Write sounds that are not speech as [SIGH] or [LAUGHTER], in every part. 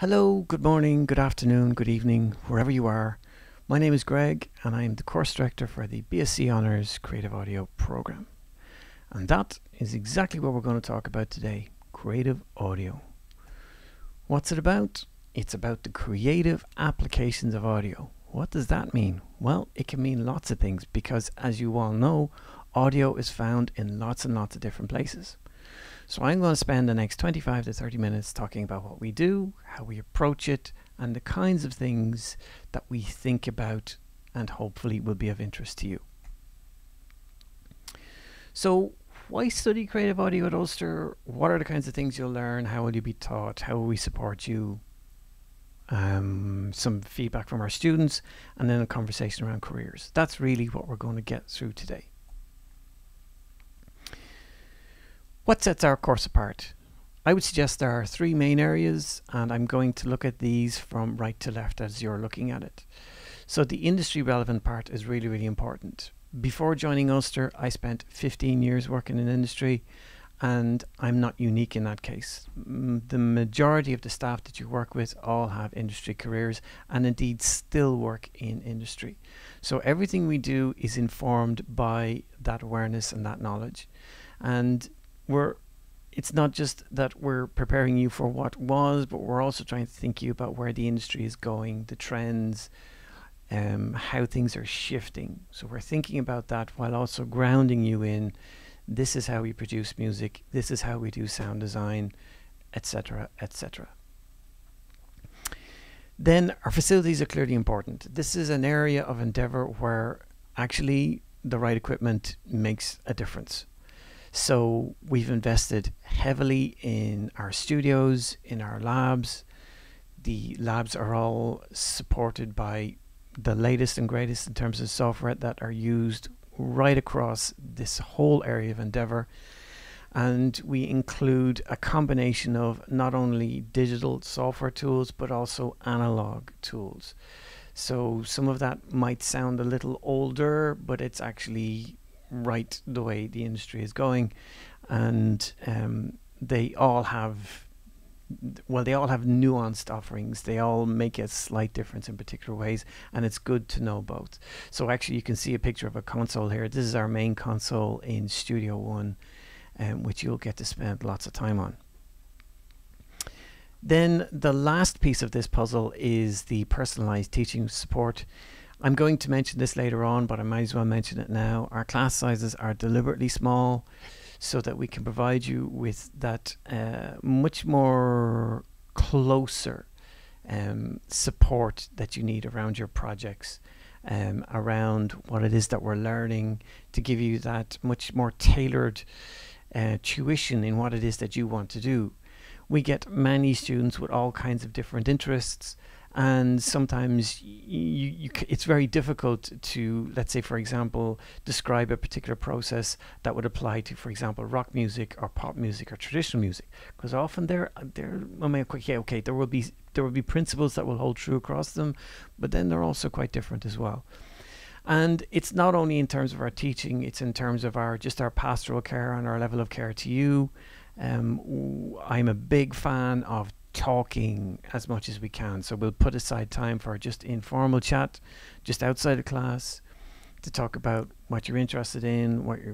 Hello, good morning, good afternoon, good evening, wherever you are. My name is Greg and I'm the course director for the BSc Honours Creative Audio program. And that is exactly what we're going to talk about today creative audio. What's it about? It's about the creative applications of audio. What does that mean? Well, it can mean lots of things because, as you all know, audio is found in lots and lots of different places. So I'm going to spend the next 25 to 30 minutes talking about what we do, how we approach it, and the kinds of things that we think about and hopefully will be of interest to you. So why study creative audio at Ulster? What are the kinds of things you'll learn? How will you be taught? How will we support you? Um, some feedback from our students, and then a conversation around careers. That's really what we're going to get through today. What sets our course apart? I would suggest there are three main areas, and I'm going to look at these from right to left as you're looking at it. So the industry relevant part is really, really important. Before joining Ulster, I spent 15 years working in industry, and I'm not unique in that case. The majority of the staff that you work with all have industry careers and indeed still work in industry. So everything we do is informed by that awareness and that knowledge. And we're it's not just that we're preparing you for what was, but we're also trying to think you about where the industry is going, the trends, um, how things are shifting. So we're thinking about that while also grounding you in this is how we produce music, this is how we do sound design, etc., etc. Then our facilities are clearly important. This is an area of endeavor where actually the right equipment makes a difference. So we've invested heavily in our studios, in our labs. The labs are all supported by the latest and greatest in terms of software that are used right across this whole area of endeavor. And we include a combination of not only digital software tools but also analog tools. So some of that might sound a little older, but it's actually right the way the industry is going, and um, they all have well, they all have nuanced offerings. They all make a slight difference in particular ways, and it's good to know both. So actually, you can see a picture of a console here. This is our main console in Studio One, um, which you'll get to spend lots of time on. Then the last piece of this puzzle is the personalized teaching support. I'm going to mention this later on, but I might as well mention it now. Our class sizes are deliberately small so that we can provide you with that uh, much more closer um, support that you need around your projects, um, around what it is that we're learning, to give you that much more tailored uh, tuition in what it is that you want to do. We get many students with all kinds of different interests and sometimes you, you, it's very difficult to, let's say, for example, describe a particular process that would apply to, for example, rock music or pop music or traditional music, because often there, there, I mean, okay, okay, there will be there will be principles that will hold true across them, but then they're also quite different as well. And it's not only in terms of our teaching; it's in terms of our just our pastoral care and our level of care to you. Um, I'm a big fan of talking as much as we can. So we'll put aside time for just informal chat, just outside of class, to talk about what you're interested in, what you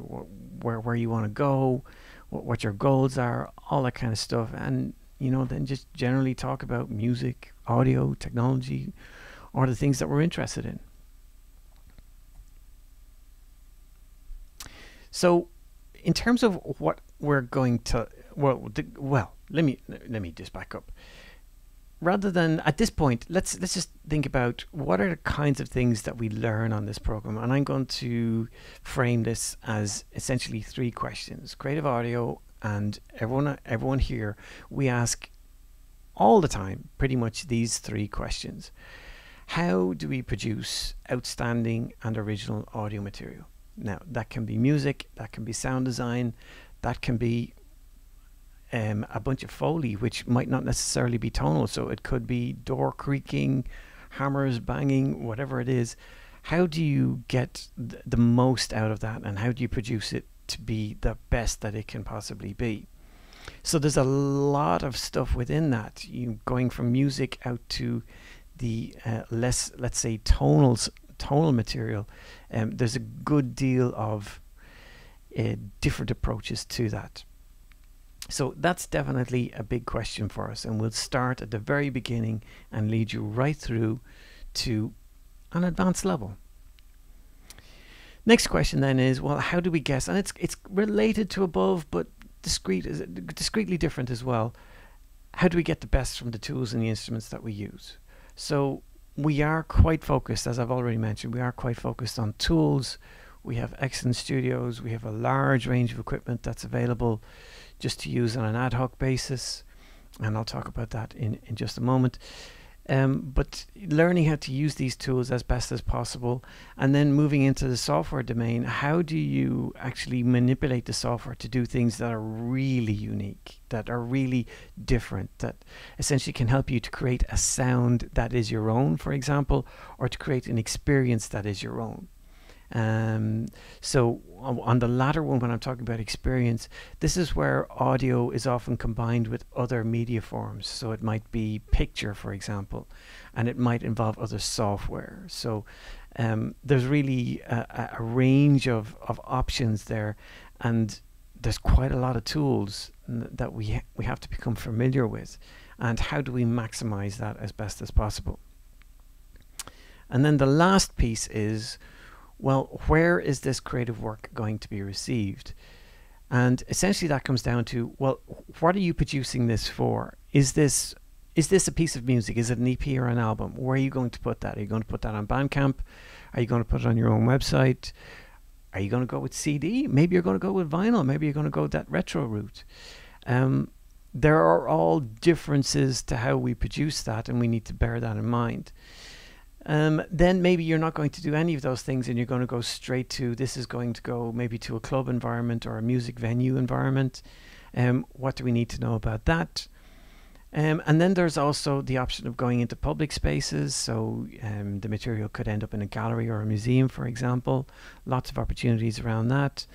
where where you want to go, what what your goals are, all that kind of stuff, and you know then just generally talk about music, audio, technology, or the things that we're interested in. So, in terms of what we're going to well, the, well, let me let me just back up. Rather than at this point, let's let's just think about what are the kinds of things that we learn on this program, and I'm going to frame this as essentially three questions: creative audio, and everyone everyone here, we ask all the time pretty much these three questions: How do we produce outstanding and original audio material? Now that can be music, that can be sound design, that can be um, a bunch of foley, which might not necessarily be tonal. So it could be door creaking, hammers banging, whatever it is. How do you get th the most out of that, and how do you produce it to be the best that it can possibly be? So there's a lot of stuff within that. You going from music out to the uh, less, let's say, tonal tonal material. Um, there's a good deal of uh, different approaches to that. So that's definitely a big question for us, and we'll start at the very beginning and lead you right through to an advanced level. Next question then is, well, how do we guess? And it's it's related to above, but discrete is discreetly different as well. How do we get the best from the tools and the instruments that we use? So we are quite focused, as I've already mentioned, we are quite focused on tools. We have excellent studios. We have a large range of equipment that's available just to use on an ad hoc basis. And I'll talk about that in, in just a moment. Um, but learning how to use these tools as best as possible, and then moving into the software domain, how do you actually manipulate the software to do things that are really unique, that are really different, that essentially can help you to create a sound that is your own, for example, or to create an experience that is your own? Um, so on the latter one, when I'm talking about experience, this is where audio is often combined with other media forms. So it might be picture, for example, and it might involve other software. So um, there's really a, a, range of, of options there, and there's quite a lot of tools that we ha we have to become familiar with. And how do we maximize that as best as possible? And then the last piece is well, where is this creative work going to be received? And essentially that comes down to, well, what are you producing this for? Is this is this a piece of music? Is it an EP or an album? Where are you going to put that? Are you going to put that on Bandcamp? Are you going to put it on your own website? Are you going to go with CD? Maybe you're going to go with vinyl. Maybe you're going to go that retro route. Um, there are all differences to how we produce that, and we need to bear that in mind. Um, then maybe you're not going to do any of those things and you're going to go straight to this is going to go maybe to a club environment or a music venue environment. Um, what do we need to know about that? Um, and then there's also the option of going into public spaces. So um, the material could end up in a gallery or a museum, for example. Lots of opportunities around that.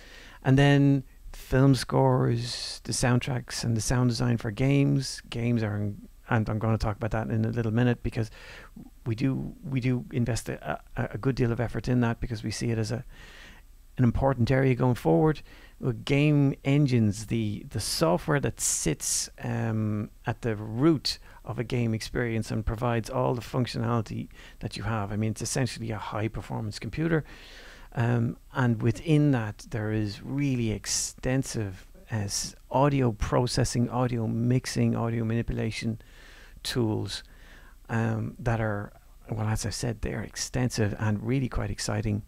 And then film scores, the soundtracks, and the sound design for games. Games are and I'm going to talk about that in a little minute because we do we do invest a, a, good deal of effort in that because we see it as a an important area going forward. Game engines, the the software that sits um, at the root of a game experience and provides all the functionality that you have. I mean, it's essentially a high performance computer, um, and within that there is really extensive as audio processing, audio mixing, audio manipulation tools um, that are, well, as I said, they're extensive and really quite exciting.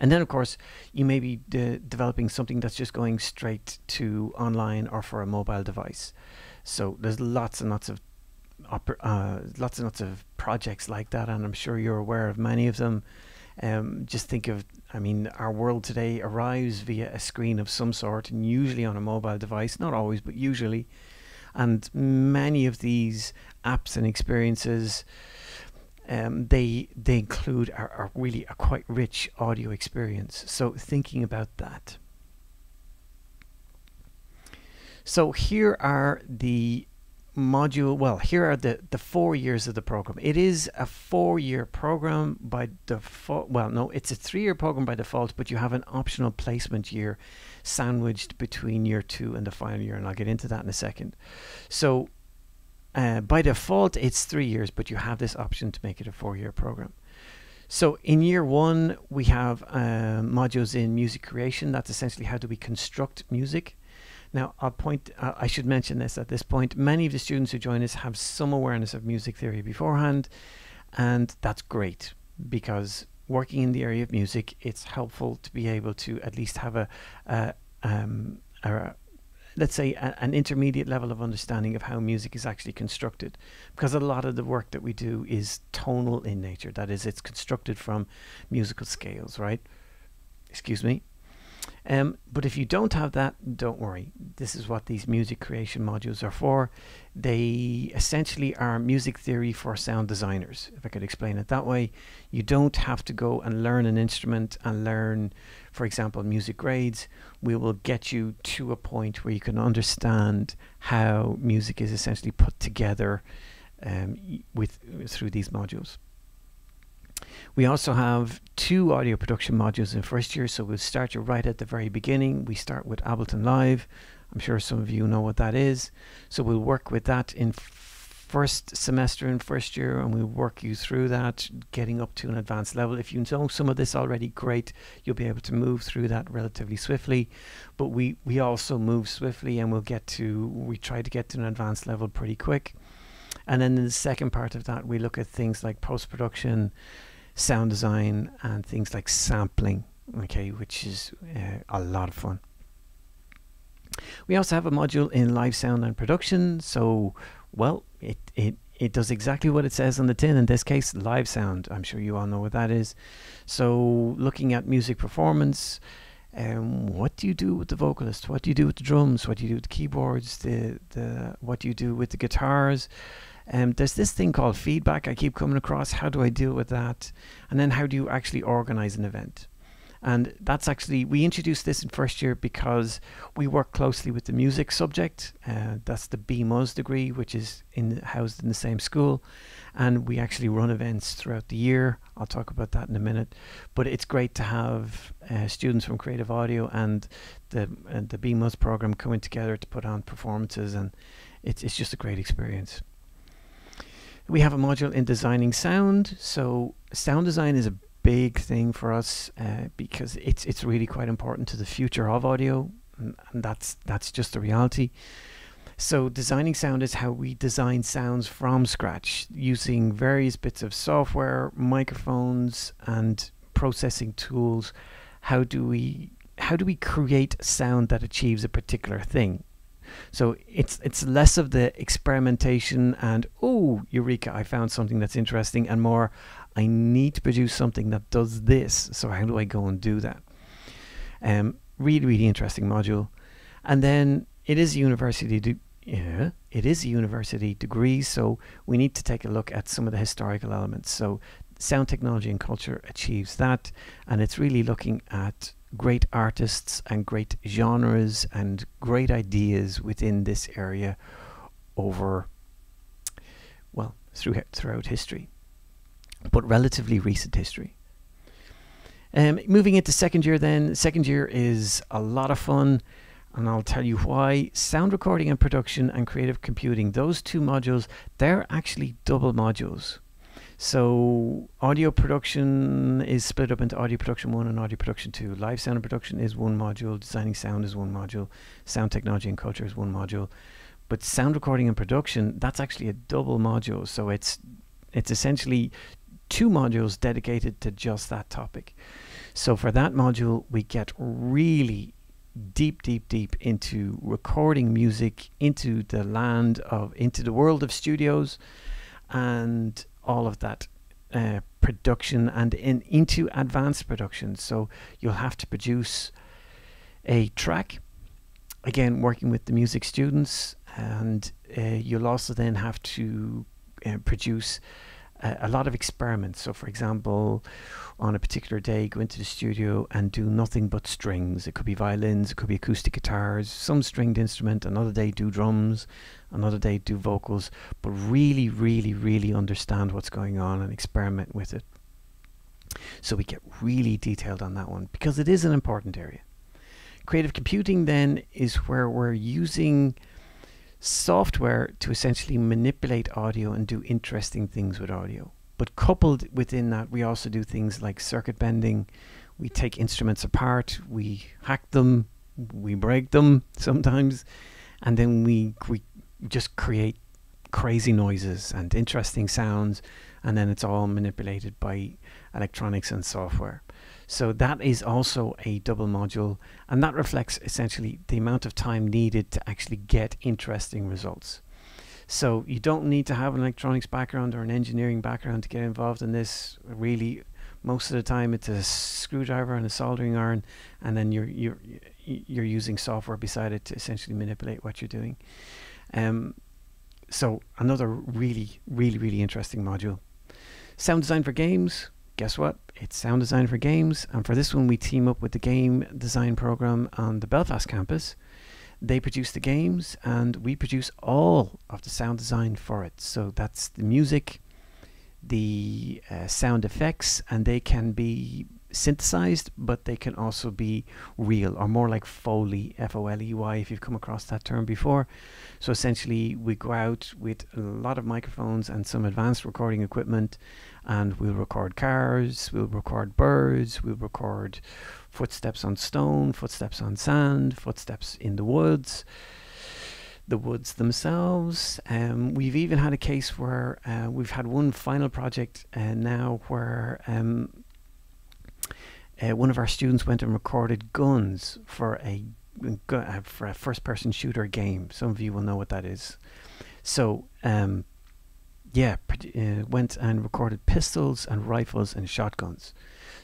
And then, of course, you may be de developing something that's just going straight to online or for a mobile device. So there's lots and lots of uh, lots and lots of projects like that, and I'm sure you're aware of many of them. Um, just think of, I mean, our world today arrives via a screen of some sort, and usually on a mobile device. Not always, but usually. And many of these apps and experiences, um, they they include are, are really a quite rich audio experience. So thinking about that. So here are the module well here are the the four years of the program it is a four year program by default well no it's a three year program by default but you have an optional placement year sandwiched between year two and the final year and I'll get into that in a second so uh, by default it's three years but you have this option to make it a four year program. So in year one we have uh, modules in music creation. That's essentially how do we construct music. Now, I'll point, uh, I should mention this at this point. Many of the students who join us have some awareness of music theory beforehand, and that's great because working in the area of music, it's helpful to be able to at least have a, um, a let's say a, an intermediate level of understanding of how music is actually constructed because a lot of the work that we do is tonal in nature that is it's constructed from musical scales right excuse me Um, but if you don't have that, don't worry. This is what these music creation modules are for. They essentially are music theory for sound designers, if I could explain it that way. You don't have to go and learn an instrument and learn, for example, music grades. We will get you to a point where you can understand how music is essentially put together um, with through these modules. We also have two audio production modules in first year, so we'll start you right at the very beginning. We start with Ableton Live. I'm sure some of you know what that is. So we'll work with that in first semester and first year and we'll work you through that, getting up to an advanced level. If you know some of this already, great. You'll be able to move through that relatively swiftly. But we, we also move swiftly and we'll get to, we try to get to an advanced level pretty quick. And then in the second part of that, we look at things like post-production, sound design and things like sampling, okay, which is uh, a lot of fun. We also have a module in live sound and production. So, well, it, it, it does exactly what it says on the tin. In this case, live sound. I'm sure you all know what that is. So, looking at music performance, um, what do you do with the vocalist? What do you do with the drums? What do you do with the keyboards? The the what do you do with the guitars? Um, there's this thing called feedback I keep coming across. How do I deal with that? And then how do you actually organize an event? And that's actually, we introduced this in first year because we work closely with the music subject. Uh, that's the BMUS degree, which is in, housed in the same school. And we actually run events throughout the year. I'll talk about that in a minute. But it's great to have uh, students from Creative Audio and the, uh, the BMUS program coming together to put on performances. And it's, it's just a great experience. We have a module in designing sound. So sound design is a big thing for us uh, because it's it's really quite important to the future of audio, and, and that's that's just the reality. So designing sound is how we design sounds from scratch using various bits of software, microphones, and processing tools. How do we how do we create sound that achieves a particular thing? So it's it's less of the experimentation and oh eureka I found something that's interesting and more I need to produce something that does this. So how do I go and do that? Um, really really interesting module, and then it is a university. De- yeah, it is a university degree, so we need to take a look at some of the historical elements. So sound technology and culture achieves that, and it's really looking at great artists and great genres and great ideas within this area over, well, through, throughout history, but relatively recent history. Um, moving into second year then, second year is a lot of fun and I'll tell you why. Sound recording and production and creative computing, those two modules, they're actually double modules. So audio production is split up into audio production 1 and audio production 2. Live sound production is one module, designing sound is one module, sound technology and culture is one module. But sound recording and production, that's actually a double module. So it's it's essentially two modules dedicated to just that topic. So for that module, we get really deep, deep, deep into recording music into the land of, into the world of studios and all of that uh, production and in, into advanced production. So you'll have to produce a track, again, working with the music students, and uh, you'll also then have to uh, produce a lot of experiments. So, for example, on a particular day, go into the studio and do nothing but strings. It could be violins, it could be acoustic guitars, some stringed instrument. Another day, do drums. Another day, do vocals. But really, really, really understand what's going on and experiment with it. So we get really detailed on that one because it is an important area. Creative computing then is where we're using software to essentially manipulate audio and do interesting things with audio. But coupled within that, we also do things like circuit bending. We take instruments apart, we hack them, we break them [LAUGHS] sometimes, and then we, we just create crazy noises and interesting sounds, and then it's all manipulated by electronics and software. So that is also a double module and that reflects essentially the amount of time needed to actually get interesting results. So you don't need to have an electronics background or an engineering background to get involved in this really, Most of the time, it's a screwdriver and a soldering iron, and then you're you're you're using software beside it to essentially manipulate what you're doing. Um, so another really, really, really interesting module. Sound design for games. Guess what? It's sound design for games, and for this one, we team up with the game design program on the Belfast campus. They produce the games, and we produce all of the sound design for it. So that's the music, the uh, sound effects, and they can be synthesized, but they can also be real or more like Foley, F O L E Y, if you've come across that term before. So essentially, we go out with a lot of microphones and some advanced recording equipment, and we'll record cars, we'll record birds, we'll record footsteps on stone, footsteps on sand, footsteps in the woods the woods themselves. Um, we've even had a case where uh, we've had one final project uh, now where um, uh, one of our students went and recorded guns for a uh, for a first-person shooter game. Some of you will know what that is. So, um, yeah, uh, went and recorded pistols and rifles and shotguns.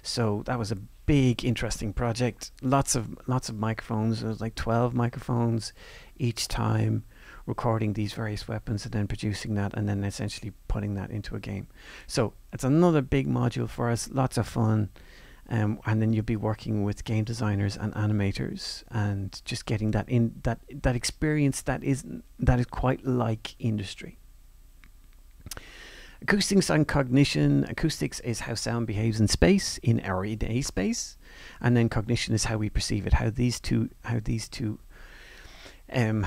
So that was a big, interesting project. Lots of lots of microphones. It was like twelve microphones each time, recording these various weapons and then producing that and then essentially putting that into a game. So it's another big module for us. Lots of fun. Um, and then you'll be working with game designers and animators and just getting that in that that experience that is that is quite like industry. Acoustics and cognition. Acoustics is how sound behaves in space, in our a space, and then cognition is how we perceive it. How these two, how these two, um,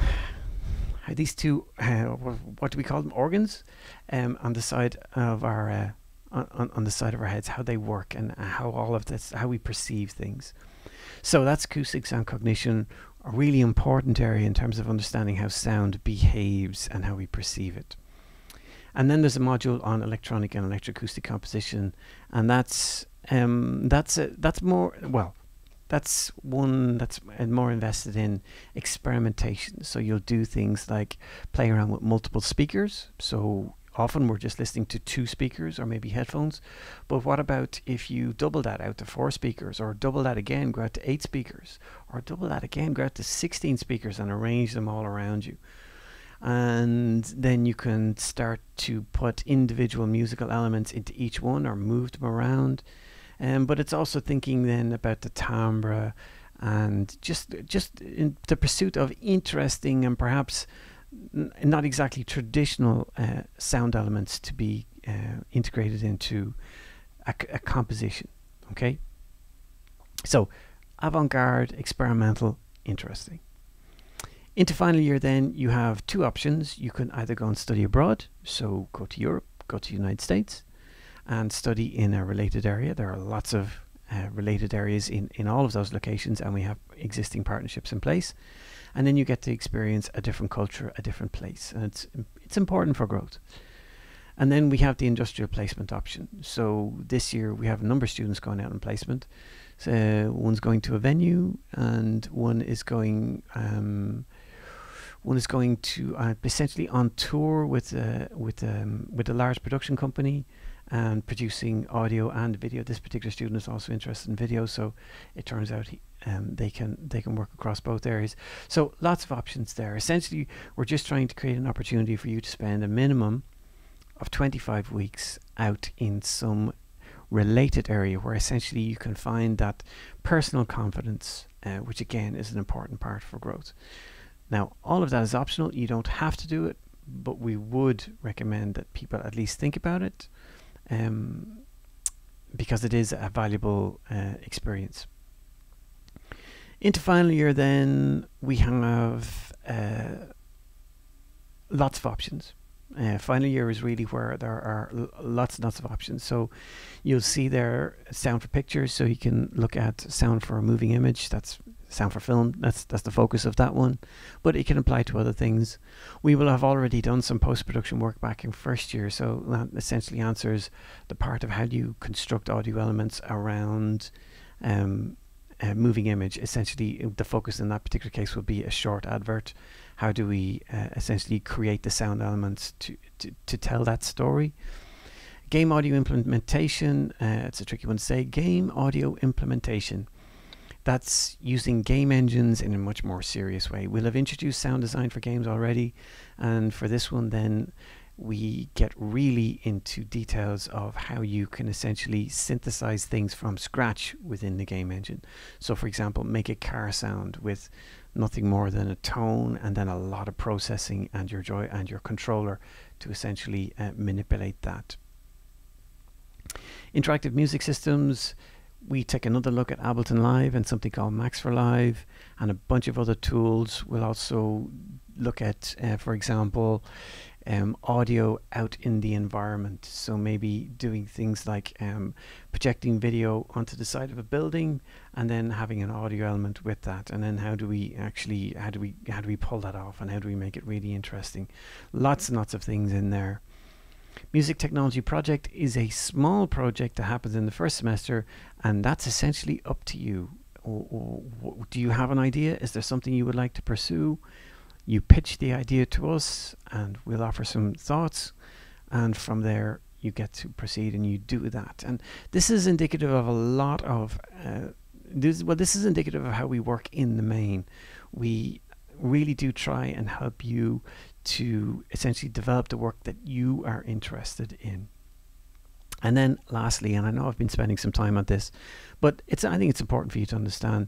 how these two, uh, what do we call them? Organs, um, on the side of our uh, on, on the side of our heads, how they work and how all of this, how we perceive things. So that's acoustics and cognition, a really important area in terms of understanding how sound behaves and how we perceive it. And then there's a module on electronic and electroacoustic composition, and that's um, that's a, that's more well, that's one that's more invested in experimentation. So you'll do things like play around with multiple speakers. So often we're just listening to two speakers or maybe headphones. But what about if you double that out to four speakers or double that again, go out to eight speakers or double that again, go out to 16 speakers and arrange them all around you. And then you can start to put individual musical elements into each one or move them around. Um, but it's also thinking then about the timbre and just just in the pursuit of interesting and perhaps not exactly traditional uh, sound elements to be uh, integrated into a, a, composition. Okay, so avant-garde, experimental, interesting. Into final year, then you have two options. You can either go and study abroad, so go to Europe, go to the United States, and study in a related area. There are lots of uh, related areas in, in all of those locations, and we have existing partnerships in place and then you get to experience a different culture, a different place, and it's it's important for growth. And then we have the industrial placement option. So this year we have a number of students going out on placement. So one's going to a venue, and one is going. Um, one is going to uh, essentially on tour with uh, with um, with a large production company and producing audio and video. This particular student is also interested in video, so it turns out he, um, they can they can work across both areas. So lots of options there. Essentially, we're just trying to create an opportunity for you to spend a minimum of 25 weeks out in some related area where essentially you can find that personal confidence, uh, which again is an important part for growth. Now, all of that is optional. You don't have to do it, but we would recommend that people at least think about it um, because it is a valuable uh, experience. Into final year, then we have uh, lots of options. Uh, final year is really where there are lots and lots of options. So you'll see there sound for pictures, so you can look at sound for a moving image. That's sound for film. That's that's the focus of that one. But it can apply to other things. We will have already done some post production work back in first year, so that essentially answers the part of how do you construct audio elements around. Um, uh, moving image. Essentially, uh, the focus in that particular case would be a short advert. How do we uh, essentially create the sound elements to, to, to tell that story? Game audio implementation, uh, it's a tricky one to say. Game audio implementation. That's using game engines in a much more serious way. We'll have introduced sound design for games already, and for this one, then we get really into details of how you can essentially synthesize things from scratch within the game engine. So, for example, make a car sound with nothing more than a tone and then a lot of processing and your joy and your controller to essentially uh, manipulate that. Interactive music systems. We take another look at Ableton Live and something called Max for Live and a bunch of other tools. We'll also look at, uh, for example, um, audio out in the environment. So maybe doing things like um, projecting video onto the side of a building and then having an audio element with that. And then how do we actually how do we how do we pull that off and how do we make it really interesting? Lots and lots of things in there. Music Technology Project is a small project that happens in the first semester, and that's essentially up to you. do you have an idea? Is there something you would like to pursue? you pitch the idea to us and we'll offer some thoughts and from there you get to proceed and you do that and this is indicative of a lot of uh, this well this is indicative of how we work in the main we really do try and help you to essentially develop the work that you are interested in and then lastly and i know i've been spending some time on this but it's i think it's important for you to understand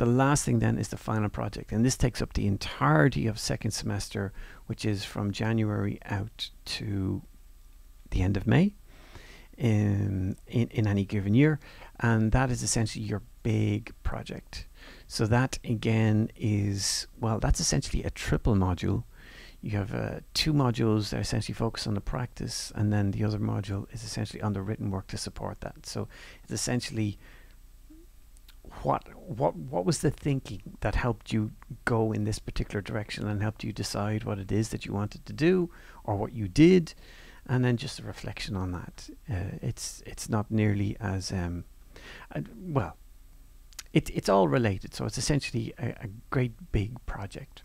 the last thing then is the final project, and this takes up the entirety of second semester, which is from January out to the end of May in, in, in any given year, and that is essentially your big project. So that again is, well, that's essentially a triple module. You have uh, two modules that essentially focus on the practice, and then the other module is essentially on the written work to support that. So it's essentially what what what was the thinking that helped you go in this particular direction and helped you decide what it is that you wanted to do or what you did? And then just a reflection on that. Uh, it's it's not nearly as um, well it, it's all related. So it's essentially a, a great big project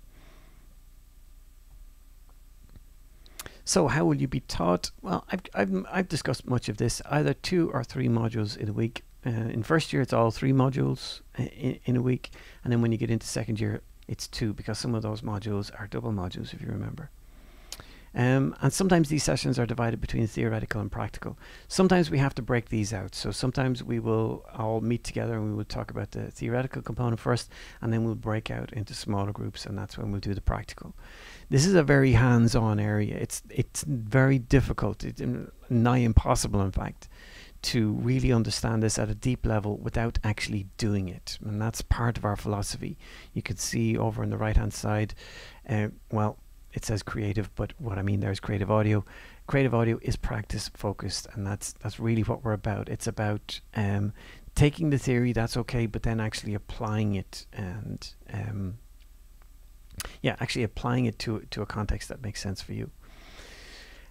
So how will you be taught? Well, I've, I've, I've discussed much of this, either two or three modules in a week uh, in first year, it's all three modules uh, in, in a week, and then when you get into second year, it's two because some of those modules are double modules, if you remember. Um, and sometimes these sessions are divided between theoretical and practical. Sometimes we have to break these out. So sometimes we will all meet together and we will talk about the theoretical component first, and then we'll break out into smaller groups, and that's when we'll do the practical. This is a very hands-on area. It's it's very difficult, it's nigh impossible, in fact, to really understand this at a deep level without actually doing it. And that's part of our philosophy. You can see over on the right hand side, uh, well, it says creative, but what I mean there is creative audio. Creative audio is practice focused, and that's that's really what we're about. It's about um, taking the theory, that's okay, but then actually applying it and um, yeah, actually applying it to to a context that makes sense for you.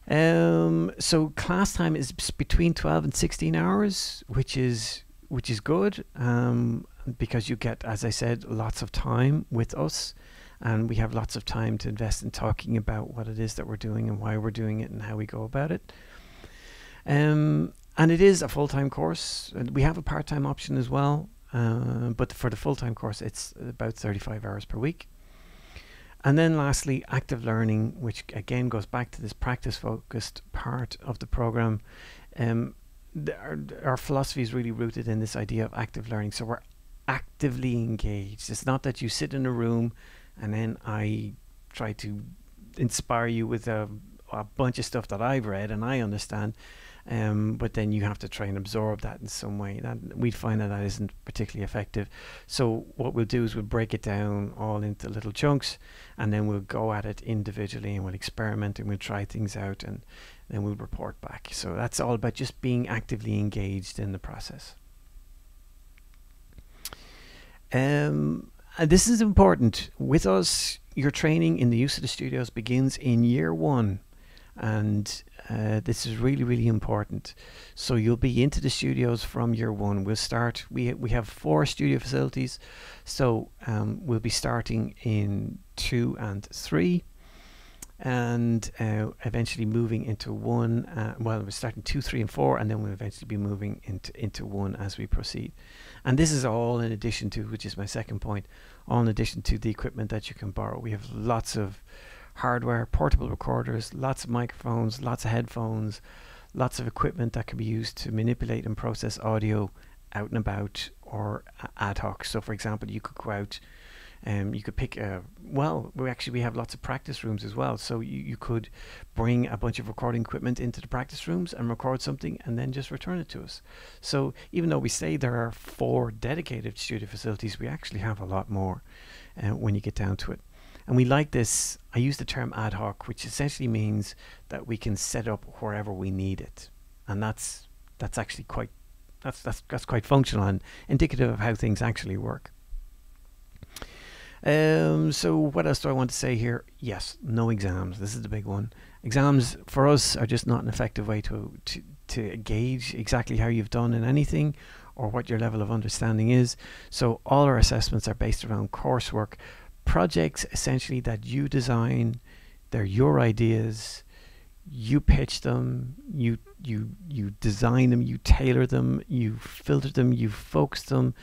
Um, so class time is between 12 and 16 hours, which is which is good um, because you get, as I said, lots of time with us, and we have lots of time to invest in talking about what it is that we're doing and why we're doing it and how we go about it. Um, and it is a full-time course. We have a part-time option as well, uh, but for the full-time course, it's about 35 hours per week. And then lastly, active learning, which again goes back to this practice focused part of the program. Um, our, our philosophy is really rooted in this idea of active learning. So we're actively engaged. It's not that you sit in a room and then I try to inspire you with a, a bunch of stuff that I've read and I understand. Um, but then you have to try and absorb that in some way. That we find that that isn't particularly effective. So what we'll do is we'll break it down all into little chunks, and then we'll go at it individually, and we'll experiment and we'll try things out, and then we'll report back. So that's all about just being actively engaged in the process. Um, this is important. With us, your training in the use of the studios begins in year one and uh, this is really really important so you'll be into the studios from year one we'll start we we have four studio facilities so um, we'll be starting in two and three and uh, eventually moving into one. Uh, well, we're starting two, three, and four, and then we'll eventually be moving into into one as we proceed. And this is all in addition to, which is my second point, all in addition to the equipment that you can borrow. We have lots of hardware, portable recorders, lots of microphones, lots of headphones, lots of equipment that can be used to manipulate and process audio out and about or ad hoc. So, for example, you could go out um, you could pick a well we actually we have lots of practice rooms as well. So you, you could bring a bunch of recording equipment into the practice rooms and record something and then just return it to us. So even though we say there are four dedicated studio facilities we actually have a lot more uh, when you get down to it. And we like this i use the term ad hoc which essentially means that we can set up wherever we need it. And that's that's actually quite that's that's that's quite functional and indicative of how things actually work um, so what else do I want to say here? Yes, no exams. This is the big one. Exams for us are just not an effective way to to to gauge exactly how you've done in anything or what your level of understanding is. So all our assessments are based around coursework, projects essentially that you design. They're your ideas. You pitch them. You you you design them. You tailor them. You filter them. You focus them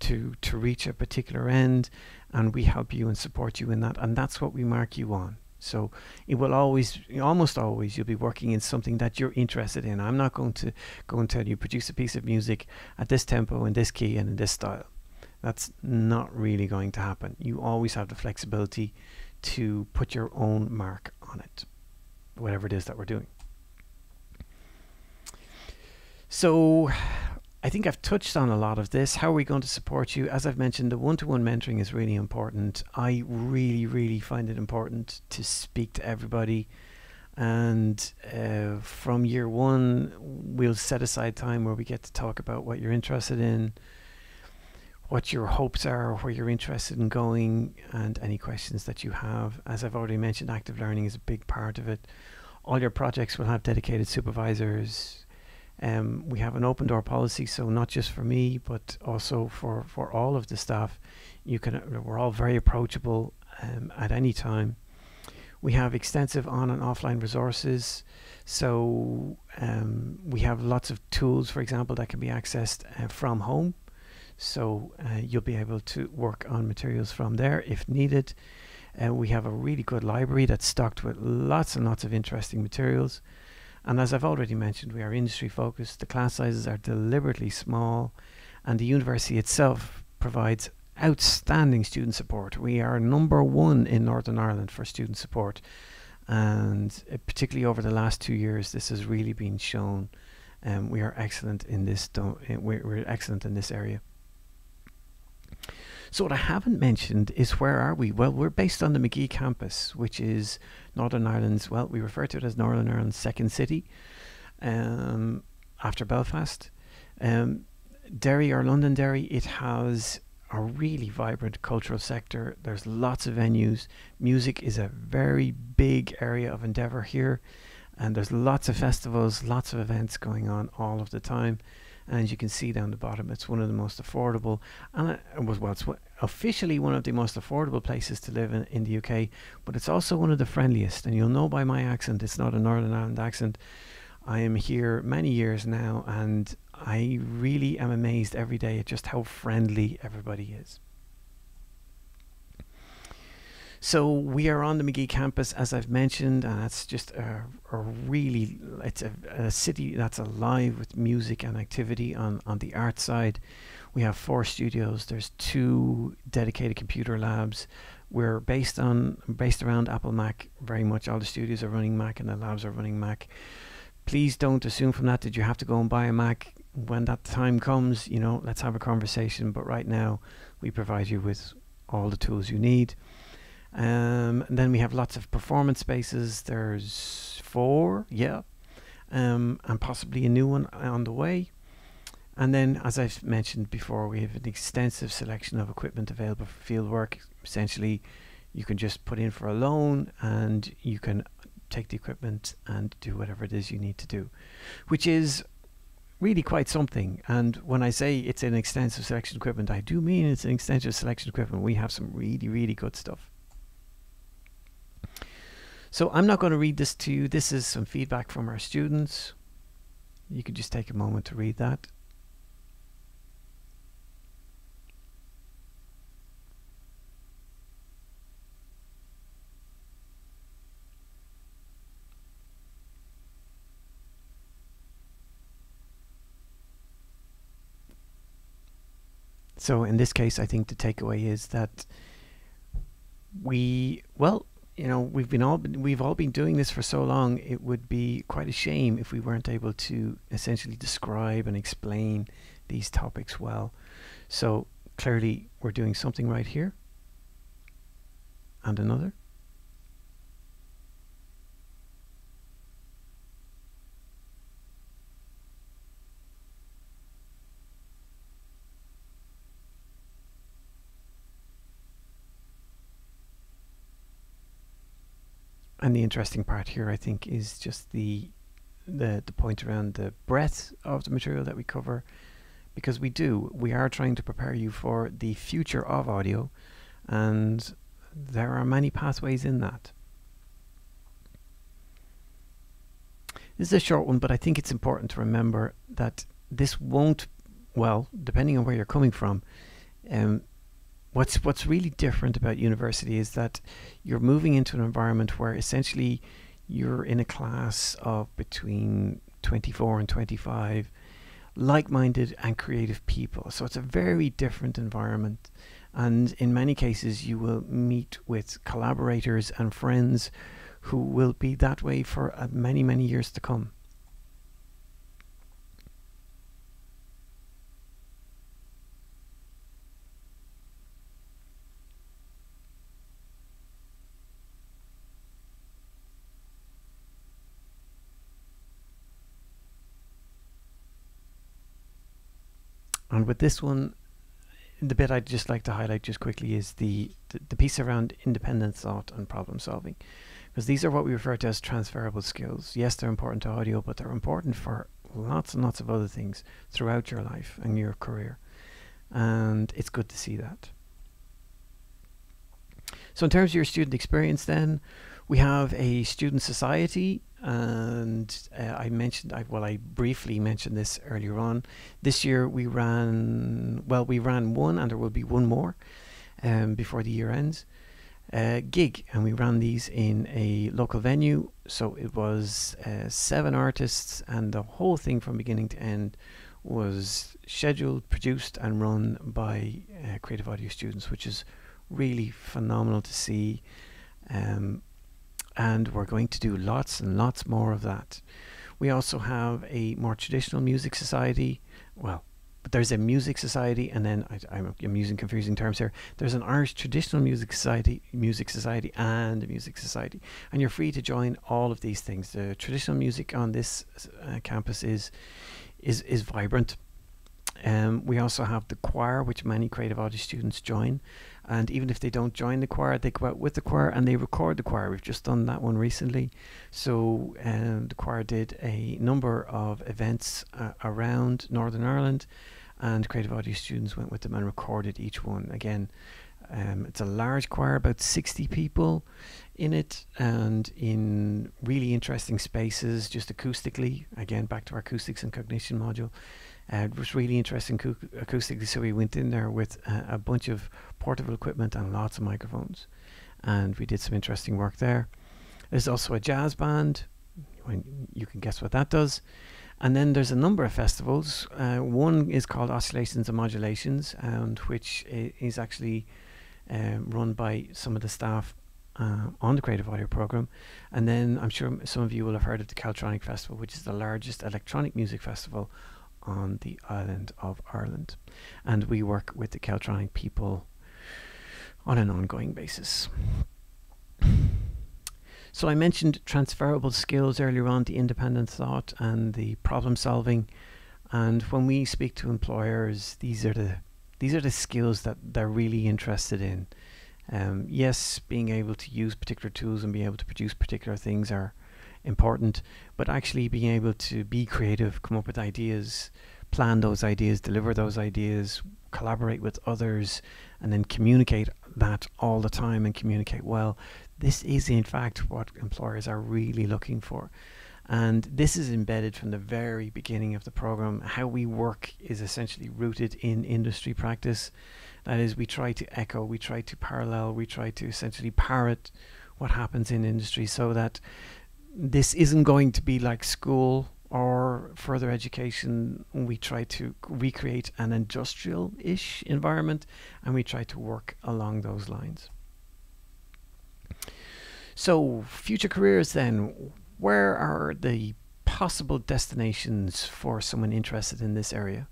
to to reach a particular end and we help you and support you in that and that's what we mark you on. So it will always almost always you'll be working in something that you're interested in. I'm not going to go and tell you produce a piece of music at this tempo in this key and in this style. That's not really going to happen. You always have the flexibility to put your own mark on it whatever it is that we're doing. So I think I've touched on a lot of this. How are we going to support you? As I've mentioned, the one to one mentoring is really important. I really, really find it important to speak to everybody. And uh, from year one, we'll set aside time where we get to talk about what you're interested in, what your hopes are, where you're interested in going, and any questions that you have. As I've already mentioned, active learning is a big part of it. All your projects will have dedicated supervisors um, we have an open door policy, so not just for me, but also for, for all of the staff. You can we're all very approachable um, at any time. We have extensive on and offline resources, so um, we have lots of tools, for example, that can be accessed uh, from home. So uh, you'll be able to work on materials from there if needed. Uh, we have a really good library that's stocked with lots and lots of interesting materials. And as I've already mentioned, we are industry focused. The class sizes are deliberately small, and the university itself provides outstanding student support. We are number one in Northern Ireland for student support, and uh, particularly over the last two years, this has really been shown. Um, we are excellent in this. Uh, we're excellent in this area. So what I haven't mentioned is where are we? Well, we're based on the Magee campus, which is Northern Ireland's, well, we refer to it as Northern Ireland's second city um, after Belfast. Um, Derry or Londonderry, it has a really vibrant cultural sector. There's lots of venues. Music is a very big area of endeavour here, and there's lots of festivals, lots of events going on all of the time and you can see down the bottom, it's one of the most affordable, and it was well, officially one of the most affordable places to live in, in the UK, but it's also one of the friendliest. And you'll know by my accent, it's not a Northern Ireland accent. I am here many years now, and I really am amazed every day at just how friendly everybody is. So we are on the Magee campus, as I've mentioned, and it's just a, a really it's a, a, city that's alive with music and activity on on the art side. We have four studios. There's two dedicated computer labs. We're based on based around Apple Mac very much. All the studios are running Mac and the labs are running Mac. Please don't assume from that that you have to go and buy a Mac when that time comes. You know, let's have a conversation. But right now, we provide you with all the tools you need. Um, and then we have lots of performance spaces. There's four, yeah, um, and possibly a new one on the way. And then, as I've mentioned before, we have an extensive selection of equipment available for field work. Essentially, you can just put in for a loan and you can take the equipment and do whatever it is you need to do, which is really quite something. And when I say it's an extensive selection equipment, I do mean it's an extensive selection equipment. We have some really, really good stuff. So I'm not going to read this to you. This is some feedback from our students. You can just take a moment to read that. So in this case, I think the takeaway is that we, well, you know, we've been all been, we've all been doing this for so long. It would be quite a shame if we weren't able to essentially describe and explain these topics well. So clearly, we're doing something right here, and another. And the interesting part here, I think, is just the the the point around the breadth of the material that we cover, because we do we are trying to prepare you for the future of audio, and there are many pathways in that. This is a short one, but I think it's important to remember that this won't, well, depending on where you're coming from, um, what's what's really different about university is that you're moving into an environment where essentially you're in a class of between 24 and 25 like-minded and creative people. So it's a very different environment. And in many cases you will meet with collaborators and friends who will be that way for uh, many many years to come With this one, the bit I'd just like to highlight just quickly is the, the piece around independent thought and problem solving. Because these are what we refer to as transferable skills. Yes, they're important to audio, but they're important for lots and lots of other things throughout your life and your career. And it's good to see that. So in terms of your student experience then, we have a student society and uh, I mentioned, I, well, I briefly mentioned this earlier on. This year we ran, well, we ran one, and there will be one more um, before the year ends. Uh, gig, and we ran these in a local venue. So it was uh, seven artists, and the whole thing from beginning to end was scheduled, produced, and run by uh, creative audio students, which is really phenomenal to see. Um, and we're going to do lots and lots more of that. We also have a more traditional music society. Well, but there's a music society, and then I, am using confusing terms here. There's an Irish traditional music society, music society, and a music society, and you're free to join all of these things. The traditional music on this uh, campus is is is vibrant. Um, we also have the choir, which many creative audio students join, and even if they don't join the choir, they go out with the choir and they record the choir. We've just done that one recently. So um, the choir did a number of events uh, around Northern Ireland, and Creative Audio students went with them and recorded each one. Again, um, it's a large choir, about 60 people in it, and in really interesting spaces, just acoustically. Again, back to our acoustics and cognition module. Uh, it was really interesting acoustically, so we went in there with uh, a bunch of portable equipment and lots of microphones, and we did some interesting work there. There's also a jazz band. You can guess what that does. And then there's a number of festivals. Uh, one is called Oscillations and Modulations, and which is actually um, run by some of the staff uh, on the Creative Audio program. And then I'm sure some of you will have heard of the Celtronic Festival, which is the largest electronic music festival on the island of Ireland. And we work with the Celtronic people on an ongoing basis. So I mentioned transferable skills earlier on, the independent thought and the problem solving. And when we speak to employers, these are the these are the skills that they're really interested in. Um, yes, being able to use particular tools and being able to produce particular things are important, but actually being able to be creative, come up with ideas, plan those ideas, deliver those ideas, collaborate with others, and then communicate that all the time and communicate well. This is, in fact, what employers are really looking for. And this is embedded from the very beginning of the program. How we work is essentially rooted in industry practice. That is, we try to echo, we try to parallel, we try to essentially parrot what happens in industry so that this isn't going to be like school or further education. We try to recreate an industrial ish environment and we try to work along those lines. So, future careers then, where are the possible destinations for someone interested in this area?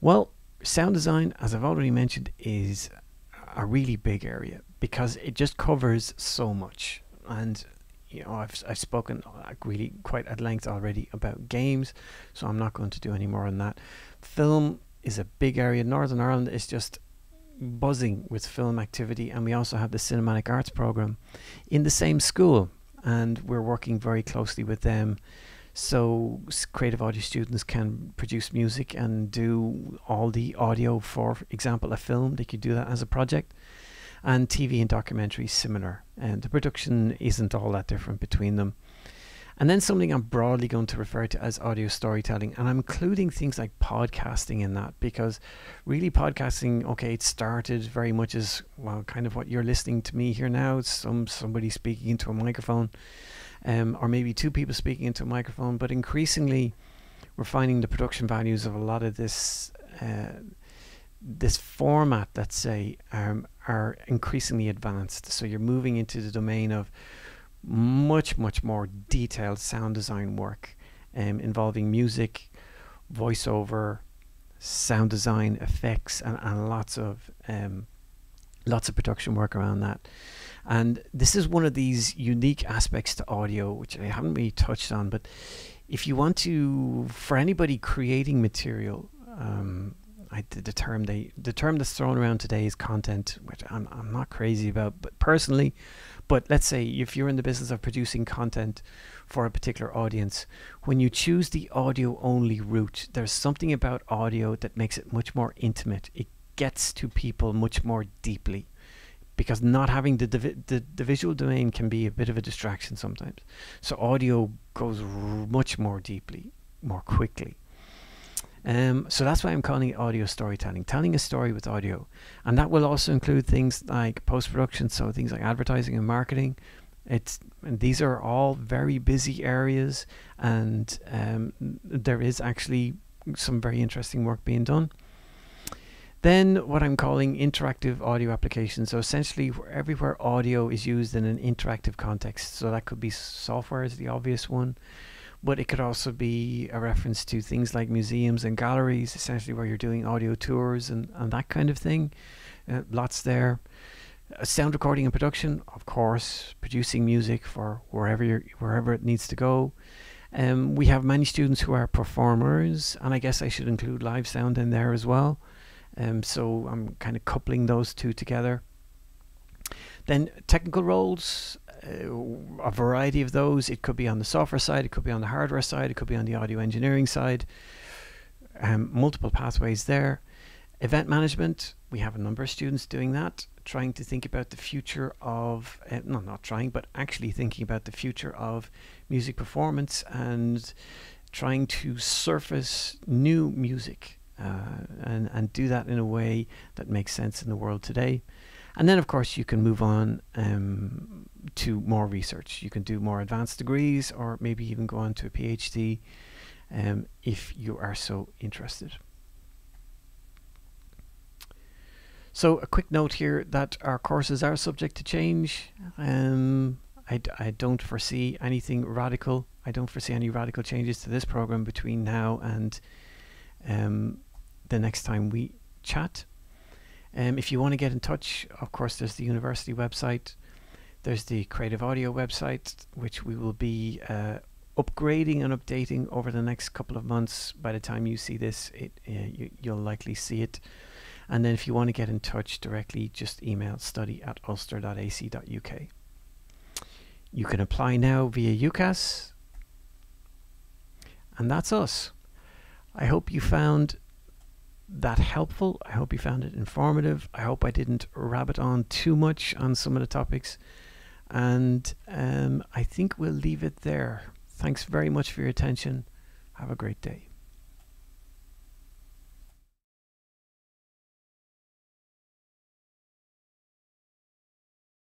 Well, sound design, as I've already mentioned, is a really big area because it just covers so much. And you know, I've I've spoken really quite at length already about games, so I'm not going to do any more on that. Film is a big area. Northern Ireland is just buzzing with film activity, and we also have the cinematic arts program in the same school, and we're working very closely with them. So creative audio students can produce music and do all the audio for example a film. They could do that as a project and TV and documentary similar. And the production isn't all that different between them. And then something I'm broadly going to refer to as audio storytelling, and I'm including things like podcasting in that because really podcasting, okay, it started very much as well, kind of what you're listening to me here now. Some somebody speaking into a microphone, um, or maybe two people speaking into a microphone. But increasingly, we're finding the production values of a lot of this. Uh, this format, let's say, um, are increasingly advanced. So you're moving into the domain of much, much more detailed sound design work um, involving music, voiceover, sound design, effects, and, and lots of um, lots of production work around that. And this is one of these unique aspects to audio, which I haven't really touched on. But if you want to, for anybody creating material, um, I, the term they the term that's thrown around today is content, which I'm I'm not crazy about, but personally, but let's say if you're in the business of producing content for a particular audience, when you choose the audio only route, there's something about audio that makes it much more intimate. It gets to people much more deeply because not having the, the the visual domain can be a bit of a distraction sometimes. So audio goes much more deeply, more quickly. Um, so that's why I'm calling it audio storytelling, telling a story with audio. And that will also include things like post production, so things like advertising and marketing. It's and these are all very busy areas, and um, there is actually some very interesting work being done. Then what I'm calling interactive audio applications. So essentially, everywhere audio is used in an interactive context. So that could be software is the obvious one but it could also be a reference to things like museums and galleries, essentially where you're doing audio tours and, and that kind of thing. Uh, lots there. Uh, sound recording and production, of course, producing music for wherever you wherever it needs to go. Um, we have many students who are performers, and I guess I should include live sound in there as well. Um, so I'm kind of coupling those two together. Then technical roles, a variety of those. It could be on the software side, it could be on the hardware side, it could be on the audio engineering side. Um, multiple pathways there. Event management, we have a number of students doing that, trying to think about the future of, uh, no, not trying, but actually thinking about the future of music performance and trying to surface new music uh, and, and do that in a way that makes sense in the world today. And then, of course, you can move on um, to more research. You can do more advanced degrees or maybe even go on to a PhD um, if you are so interested. So a quick note here that our courses are subject to change. Um, I d- I don't foresee anything radical. I don't foresee any radical changes to this program between now and um, the next time we chat. Um, if you want to get in touch, of course, there's the university website. There's the Creative Audio website, which we will be uh, upgrading and updating over the next couple of months. By the time you see this, it uh, you, you'll likely see it. And then if you want to get in touch directly, just email study at ulster.ac.uk. You can apply now via UCAS. And that's us. I hope you found that helpful. I hope you found it informative. I hope I didn't rabbit on too much on some of the topics. And um, I think we'll leave it there. Thanks very much for your attention. Have a great day.